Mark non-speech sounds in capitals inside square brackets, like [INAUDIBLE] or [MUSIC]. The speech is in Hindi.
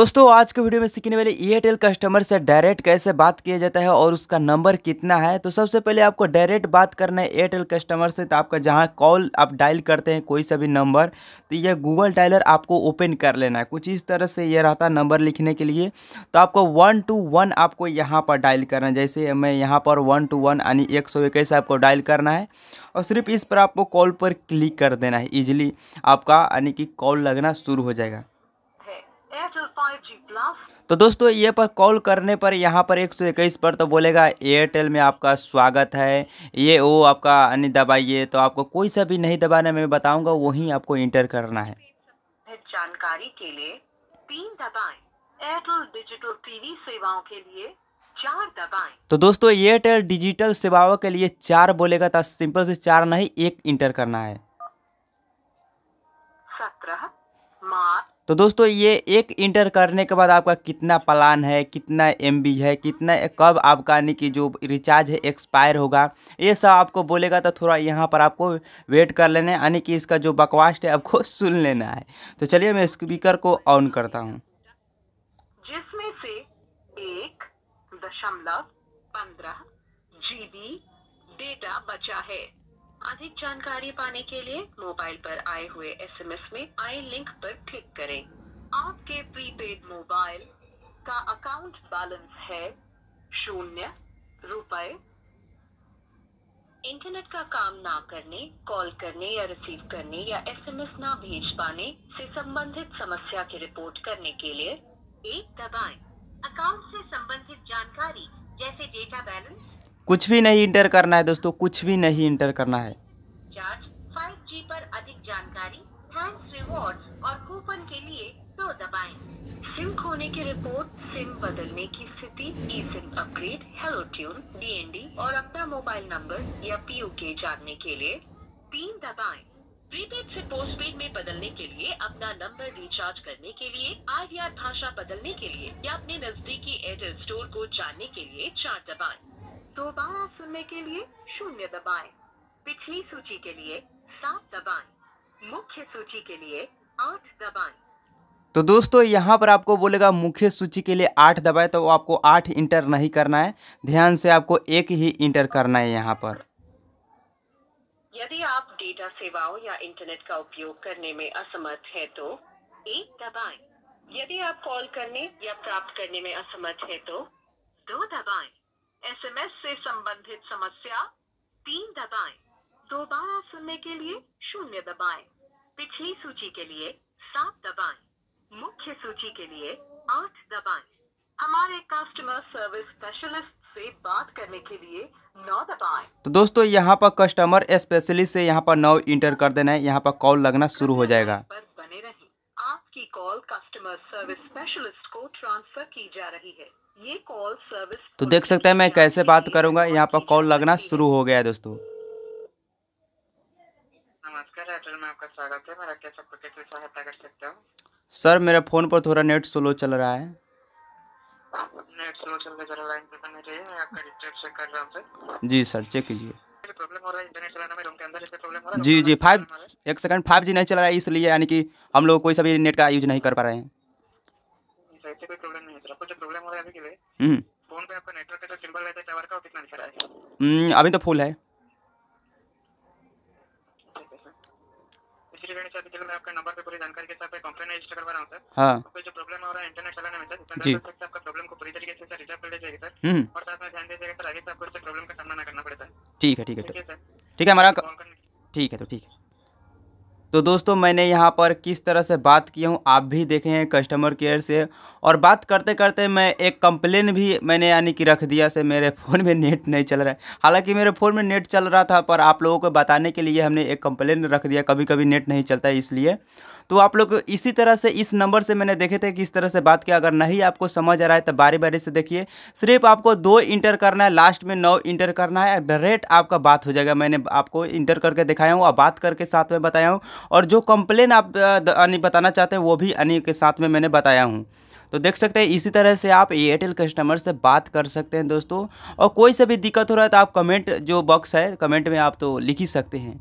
दोस्तों, आज के वीडियो में सीखने वाले एयरटेल कस्टमर से डायरेक्ट कैसे बात किया जाता है और उसका नंबर कितना है। तो सबसे पहले आपको डायरेक्ट बात करना है एयरटेल कस्टमर से। तो आपका जहाँ कॉल आप डायल करते हैं, कोई सा भी नंबर तो यह गूगल डायलर आपको ओपन कर लेना है। कुछ इस तरह से यह रहता नंबर लिखने के लिए। तो आपको वन टू वन आपको यहाँ पर डायल करना है। जैसे मैं यहाँ पर वन टू वन यानी एक सौ इक्कीस आपको डायल करना है और सिर्फ़ इस पर आपको कॉल पर क्लिक कर देना है। ईजिली आपका यानी कि कॉल लगना शुरू हो जाएगा। एयरटेल 5G प्लस तो दोस्तों ये पर कॉल करने पर यहाँ पर एक सौ इक्कीस पर तो बोलेगा एयरटेल में आपका स्वागत है। ये वो आपका अन्य दबाइए तो आपको कोई सा भी नहीं दबाना मैं बताऊँगा वहीं आपको इंटर करना है। जानकारी के लिए तीन दबाएँ। एयरटेल डिजिटल टीवी सेवाओं के लिए तो दोस्तों एयरटेल डिजिटल सेवाओं के लिए चार बोलेगा तो सिंपल से चार नहीं एक इंटर करना है। सत्रह मार्च तो दोस्तों, ये एक इंटर करने के बाद आपका कितना प्लान है, कितना एमबी है, कितना, कब आपका यानी कि जो रिचार्ज है एक्सपायर होगा, ये सब आपको बोलेगा तो थोड़ा यहाँ पर आपको वेट कर लेना है, यानी कि इसका जो बकवास है, आपको [LAUGHS] सुन लेना है। तो चलिए मैं स्पीकर को ऑन करता हूँ। जिसमें से एक दशमलव पंद्रह जीबी डेटा बचा है। अधिक जानकारी पाने के लिए मोबाइल पर आए हुए एसएमएस में आई लिंक पर क्लिक करें आपके प्रीपेड मोबाइल का अकाउंट बैलेंस है शून्य रुपए इंटरनेट का काम ना करने कॉल करने या रिसीव करने या एसएमएस ना भेज पाने से संबंधित समस्या की रिपोर्ट करने के लिए एक दबाएँ। अकाउंट से संबंधित जानकारी, जैसे डेटा बैलेंस कुछ भी नहीं इंटर करना है दोस्तों, कुछ भी नहीं इंटर करना है चार्ज 5G पर अधिक जानकारी और कूपन के लिए दो दबाएँ। सिम खोने की रिपोर्ट सिम बदलने की स्थिति E SIM upgrade hello tune DND और अपना मोबाइल नंबर या पीयूके जानने के लिए तीन दबाएँ। प्रीपेड से पोस्टपेड में बदलने के लिए अपना नंबर रिचार्ज करने के लिए आईवीआर भाषा बदलने के लिए या अपने नजदीकी एयरटेल स्टोर को जानने के लिए चार दबाएँ। दोबारा सुनने के लिए शून्य दबाएँ। पिछली सूची के लिए सात दबाएँ। मुख्य सूची के लिए आठ दबाएँ। तो दोस्तों यहाँ पर आपको बोलेगा मुख्य सूची के लिए आठ दबाए तो आपको आठ इंटर नहीं करना है ध्यान से आपको एक ही इंटर करना है यहाँ पर यदि आप डेटा सेवाओं या इंटरनेट का उपयोग करने में असमर्थ है तो एक दबाएँ। यदि आप कॉल करने या प्राप्त करने में असमर्थ है तो दो दबाएँ। एसएमएस से संबंधित समस्या तीन दबाएँ। दोबारा सुनने के लिए शून्य दबाएँ। पिछली सूची के लिए सात दबाएँ। मुख्य सूची के लिए आठ दबाएँ। हमारे कस्टमर सर्विस स्पेशलिस्ट से बात करने के लिए नौ दबाएँ। तो दोस्तों यहाँ पर कस्टमर स्पेशलिस्ट से यहाँ पर नौ इंटर कर देना है यहाँ पर कॉल लगना शुरू हो जाएगा बने रहें आपकी कॉल कस्टमर सर्विस स्पेशलिस्ट को ट्रांसफ़र की जा रही है तो देख सकते हैं मैं कैसे बात करूँगा? यहाँ पर कॉल लगना शुरू हो गया है दोस्तों। नमस्कार एयरटेल में आपका स्वागत है। मेरा कैसे आपको कैसे सहायता कर सकता हूँ? सर मेरे फ़ोन पर थोड़ा नेट स्लो चल रहा है। नेट स्लो चल रहा है लाइन पे बने रहिए मैं आपका डिटेल चेक कर रहा हूँ सर जी सर चेक कीजिए। प्रॉब्लम हो रहा है? इंटरनेट चलाने में रूम के अंदर इससे प्रॉब्लम हो रहा है? जी जी फाइव एक सेकंड फाइव जी नहीं चल रहा है इसलिए यानी कि हम लोग कोई सभी नेट का यूज़ नहीं कर पा रहे हैं। अभी के लिए हम्म, फ़ोन पे आपका नेटवर्क का सिंबल रहता है टावर का कितना दिख रहा है हम्म, अभी तो फुल है है आपका नंबर पे पूरी जानकारी के साथ कंप्लेंट रजिस्टर करवा रहा हूँ. सर हाँ आपको जो प्रॉब्लम हो रहा है इंटरनेट चलाने में सर जी। आपका प्रॉब्लम को पूरी तरीके से सर रिजॉल्व कर ली जाएगी सर. हम्म, और साथ में ध्यान दीजिएगा सर आगे से आपको प्रॉब्लम का सामना ना करना पड़ता है ठीक है ठीक है ठीक है। हमारा ठीक है तो ठीक है। तो दोस्तों, मैंने यहाँ पर किस तरह से बात किया हूँ, आप भी देखे हैं कस्टमर केयर से। और बात करते करते मैं एक कंप्लेन भी मैंने यानी कि रख दिया से मेरे [LAUGHS] फ़ोन में नेट नहीं चल रहा है। हालाँकि मेरे फ़ोन में नेट चल रहा था, पर आप लोगों को बताने के लिए हमने एक कंप्लेन रख दिया कभी कभी नेट नहीं चलता इसलिए। तो आप लोग इसी तरह से, इस नंबर से मैंने देखे थे कि इस तरह से बात किया। अगर नहीं, आपको समझ आ रहा है तो बारी बारी से देखिए। सिर्फ़ आपको दो इंटर करना है, लास्ट में नौ इंटर करना है डायरेक्ट आपका बात हो जाएगा। मैंने आपको इंटर करके दिखाया हूँ और बात करके साथ में बताया हूँ। और जो कंप्लेन आप यानी बताना चाहते हैं, वो भी यानी के साथ में मैंने बताया हूँ। तो देख सकते हैं, इसी तरह से आप एयरटेल कस्टमर से बात कर सकते हैं दोस्तों। और कोई सा भी दिक्कत हो रहा है तो आप कमेंट जो बॉक्स है कमेंट में आप तो लिख ही सकते हैं।